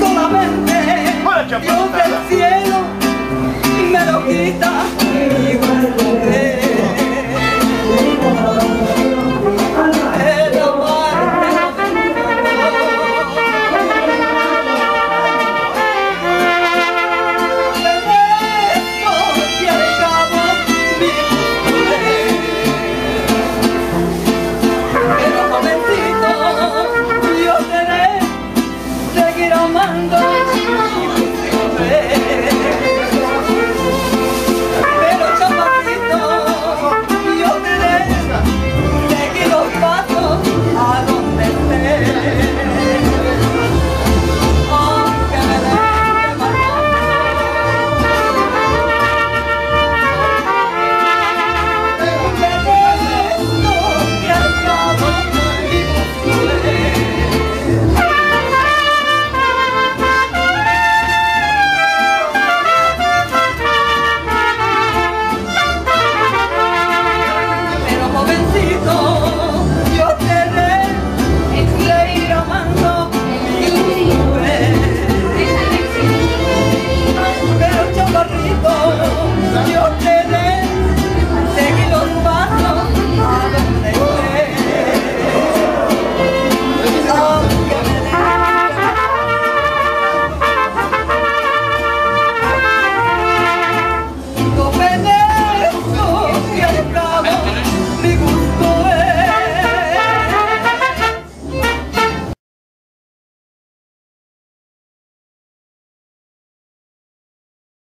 Solamente Dios del cielo me lo quita. mango.